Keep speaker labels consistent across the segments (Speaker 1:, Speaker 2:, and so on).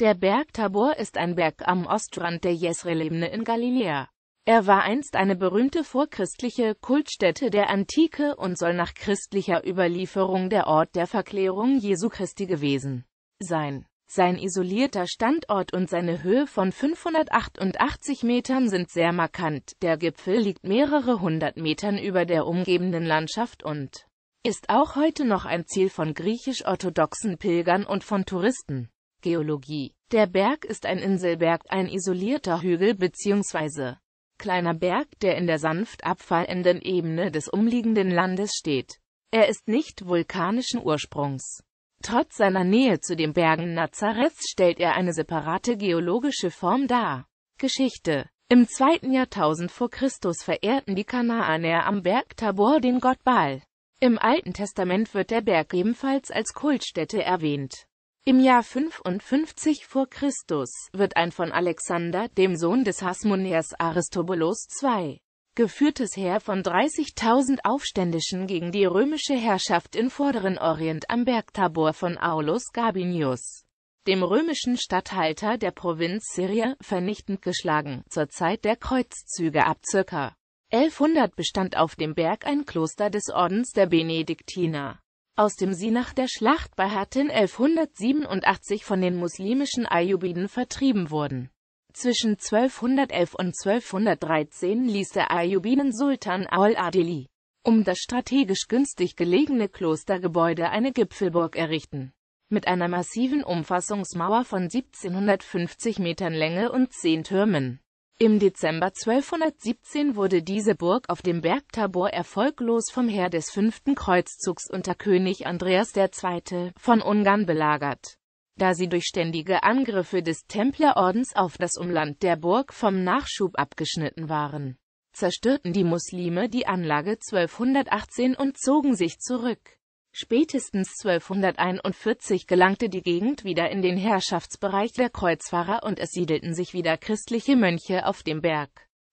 Speaker 1: Der Berg Tabor ist ein Berg am Ostrand der Jezreel-Ebene in Galiläa. Er war einst eine berühmte vorchristliche Kultstätte der Antike und soll nach christlicher Überlieferung der Ort der Verklärung Jesu Christi gewesen sein. Sein isolierter Standort und seine Höhe von 588 Metern sind sehr markant, der Gipfel liegt mehrere hundert Metern über der umgebenden Landschaft und ist auch heute noch ein Ziel von griechisch-orthodoxen Pilgern und von Touristen. Geologie Der Berg ist ein Inselberg, ein isolierter Hügel bzw. kleiner Berg, der in der sanft abfallenden Ebene des umliegenden Landes steht. Er ist nicht vulkanischen Ursprungs. Trotz seiner Nähe zu den Bergen Nazareths stellt er eine separate geologische Form dar. Geschichte Im zweiten Jahrtausend vor Christus verehrten die Kanaaner am Berg Tabor den Gott Baal. Im Alten Testament wird der Berg ebenfalls als Kultstätte erwähnt. Im Jahr 55 vor Christus wird ein von Alexander, dem Sohn des Hasmonäers Aristobulus II, geführtes Heer von 30.000 Aufständischen gegen die römische Herrschaft im Vorderen Orient am Berg Tabor von Aulus Gabinius, dem römischen Statthalter der Provinz Syria, vernichtend geschlagen. Zur Zeit der Kreuzzüge ab ca. 1100 bestand auf dem Berg ein Kloster des Ordens der Benediktiner aus dem sie nach der Schlacht bei Hattin 1187 von den muslimischen Ayyubiden vertrieben wurden. Zwischen 1211 und 1213 ließ der Ayyubiden-Sultan al-Adili um das strategisch günstig gelegene Klostergebäude eine Gipfelburg errichten. Mit einer massiven Umfassungsmauer von 1750 Metern Länge und zehn Türmen. Im Dezember 1217 wurde diese Burg auf dem Berg Tabor erfolglos vom Heer des fünften Kreuzzugs unter König Andreas II. von Ungarn belagert. Da sie durch ständige Angriffe des Templerordens auf das Umland der Burg vom Nachschub abgeschnitten waren, zerstörten die Muslime die Anlage 1218 und zogen sich zurück. Spätestens 1241 gelangte die Gegend wieder in den Herrschaftsbereich der Kreuzfahrer und es siedelten sich wieder christliche Mönche auf dem Berg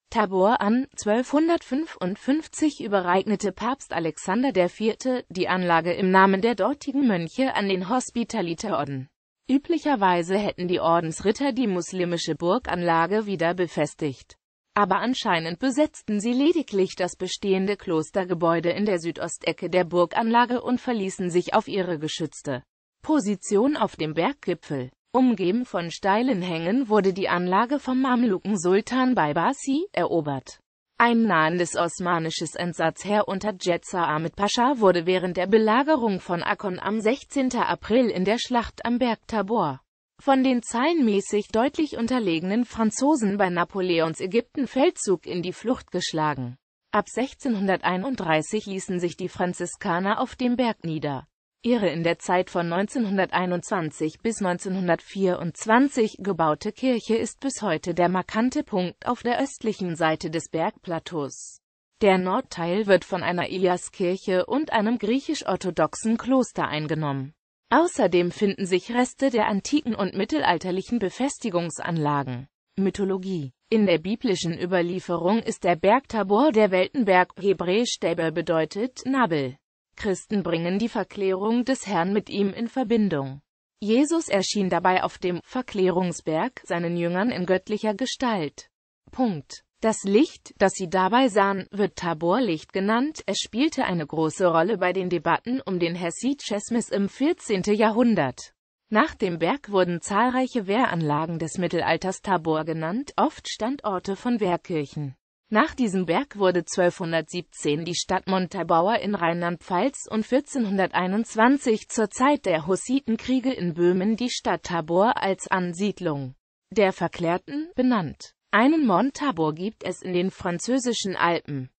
Speaker 1: Tabor an. 1255 überreignete Papst Alexander IV. die Anlage im Namen der dortigen Mönche an den Hospitaliterorden. Üblicherweise hätten die Ordensritter die muslimische Burganlage wieder befestigt aber anscheinend besetzten sie lediglich das bestehende Klostergebäude in der Südostecke der Burganlage und verließen sich auf ihre geschützte Position auf dem Berggipfel. Umgeben von steilen Hängen wurde die Anlage vom Mamluken Sultan Baybasi erobert. Ein nahendes osmanisches Entsatzheer unter Jetza Ahmed Pascha wurde während der Belagerung von Akkon am 16. April in der Schlacht am Berg Tabor von den zahlenmäßig deutlich unterlegenen Franzosen bei Napoleons Ägyptenfeldzug in die Flucht geschlagen. Ab 1631 ließen sich die Franziskaner auf dem Berg nieder. Ihre in der Zeit von 1921 bis 1924 gebaute Kirche ist bis heute der markante Punkt auf der östlichen Seite des Bergplateaus. Der Nordteil wird von einer Iliaskirche und einem griechisch-orthodoxen Kloster eingenommen. Außerdem finden sich Reste der antiken und mittelalterlichen Befestigungsanlagen. Mythologie In der biblischen Überlieferung ist der Berg Tabor der Weltenberg, hebräisch Deber bedeutet Nabel. Christen bringen die Verklärung des Herrn mit ihm in Verbindung. Jesus erschien dabei auf dem Verklärungsberg seinen Jüngern in göttlicher Gestalt. Punkt. Das Licht, das sie dabei sahen, wird Taborlicht genannt. Es spielte eine große Rolle bei den Debatten um den Hasid-Chesmis im 14. Jahrhundert. Nach dem Berg wurden zahlreiche Wehranlagen des Mittelalters Tabor genannt, oft Standorte von Wehrkirchen. Nach diesem Berg wurde 1217 die Stadt Montabaur in Rheinland-Pfalz und 1421 zur Zeit der Hussitenkriege in Böhmen die Stadt Tabor als Ansiedlung der Verklärten benannt. Einen Mont Tabor gibt es in den französischen Alpen.